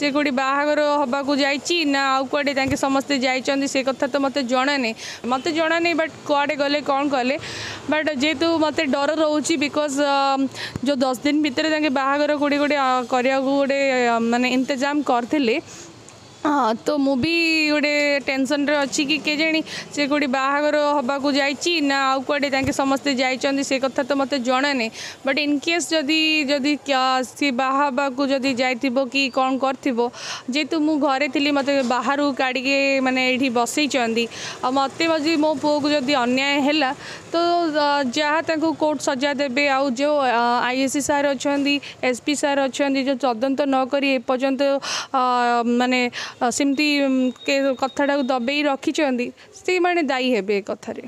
ସେ କେଉଁଠି ବାହାଘର ହେବାକୁ ଯାଇଛି ନା ଆଉ କୁଆଡ଼େ ତାଙ୍କେ ସମସ୍ତେ ଯାଇଛନ୍ତି ସେ କଥା ତ ମୋତେ ଜଣା ନାହିଁ ମୋତେ ଜଣା ନାହିଁ ବଟ୍ କୁଆଡ଼େ ଗଲେ କ'ଣ କଲେ ବଟ୍ ଯେହେତୁ ମୋତେ ଡର ରହୁଛି ବିକଜ୍ ଯେଉଁ ଦଶ ଦିନ ଭିତରେ ତାଙ୍କେ ବାହାଘର କେଉଁଠି ଗୋଟେ କରିବାକୁ ଗୋଟେ ମାନେ ଇନ୍ତଜାମ କରିଥିଲେ ହଁ ତ ମୁଁ ବି ଗୋଟେ ଟେନସନ୍ରେ ଅଛି କି କେଜାଣି ସେ କେଉଁଠି ବାହାଘର ହେବାକୁ ଯାଇଛି ନା ଆଉ କୁଆଡ଼େ ତାଙ୍କେ ସମସ୍ତେ ଯାଇଛନ୍ତି ସେ କଥା ତ ମୋତେ ଜଣାନି ବଟ୍ ଇନ୍ କେସ୍ ଯଦି ଯଦି ସିଏ ବାହା ହେବାକୁ ଯଦି ଯାଇଥିବ କି କ'ଣ କରିଥିବ ଯେହେତୁ ମୁଁ ଘରେ ଥିଲି ମୋତେ ବାହାରୁ କାଢ଼ିକି ମାନେ ଏଇଠି ବସେଇଛନ୍ତି ଆଉ ମୋତେ ଯଦି ମୋ ପୁଅକୁ ଯଦି ଅନ୍ୟାୟ ହେଲା ତ ଯାହା ତାଙ୍କୁ କୋର୍ଟ ସଜା ଦେବେ ଆଉ ଯେଉଁ ଆଇ ଏ ସି ସାର୍ ଅଛନ୍ତି ଏସ୍ ପି ସାର୍ ଅଛନ୍ତି ଯେଉଁ ତଦନ୍ତ ନ କରି ଏପର୍ଯ୍ୟନ୍ତ ମାନେ ସେମିତି କଥାଟାକୁ ଦବେଇ ରଖିଛନ୍ତି ସେମାନେ ଦାୟୀ ହେବେ ଏ କଥାରେ